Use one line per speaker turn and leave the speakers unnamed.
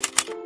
you.